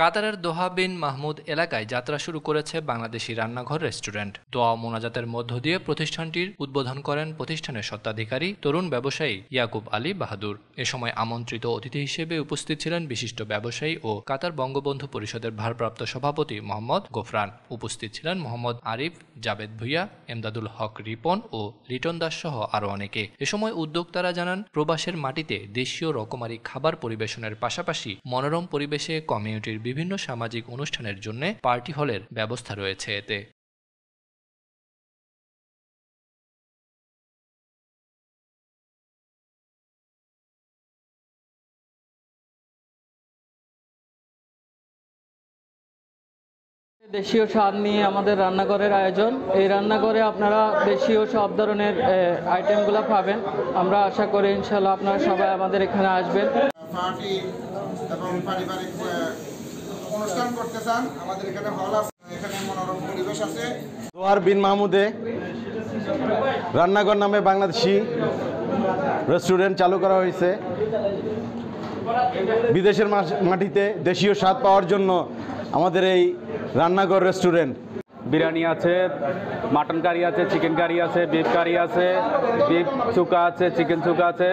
কাতারের দোহা বিন মাহমুদ এলাকায় যাত্রা শুরু করেছে বাংলাদেশি রান্নাঘর রেস্টুরেন্ট। দোয়া মোনাজাতের মধ্য দিয়ে প্রতিষ্ঠানটির উদ্বোধন করেন প্রতিষ্ঠানের স্বত্বাধিকারী তরুণ ব্যবসায়ী ইয়াকুব আলী বাহাদুর। এ সময় আমন্ত্রিত অতিথি হিসেবে উপস্থিত ছিলেন বিশিষ্ট ব্যবসায়ী ও কাতার বঙ্গবন্ধু পরিষদের ভারপ্রাপ্ত সভাপতি মোহাম্মদ গোফরান। উপস্থিত ছিলেন মোহাম্মদ আরিফ, জাবেদ ভুইয়া, এমদাদুল হক রিপন ও লিটন দাস সহ আরও অনেকে। এ সময় উদ্যোক্তারা জানান, প্রবাসের মাটিতে দেশীয় রকমারি খাবার পরিবেশনের পাশাপাশি মনোরম পরিবেশে কমিউনিটির বিভিন্ন সামাজিক অনুষ্ঠানের জন্য পার্টি হলের ব্যবস্থা রয়েছে এতে। দেশীয় স্বাদ নিয়ে আমাদের রান্নাঘরের আয়োজন। এই রান্নাঘরে আপনারা দেশীয় সব ধরনের আইটেমগুলো পাবেন। আমরা আশা করি ইনশাল্লাহ আপনারা সবাই আমাদের এখানে আসবেন। পার্টি এবং পারিবারিক অনুষ্ঠান করতে চান আমাদের এখানে হল আছে এখানে মনোরম পরিবেশ আছে। দোয়ার বিন মাহমুদে রান্নাঘর নামে বাংলাদেশি রেস্টুরেন্ট চালু করা হয়েছে। বিদেশের মাটিতে দেশীয় স্বাদ পাওয়ার জন্য আমাদের এই রান্নাঘর রেস্টুরেন্ট। বিরিয়ানি আছে মাটন কারি আছে চিকেন কারি আছে বিফ কারি আছে বিফ চুকা আছে চিকেন চুকা আছে।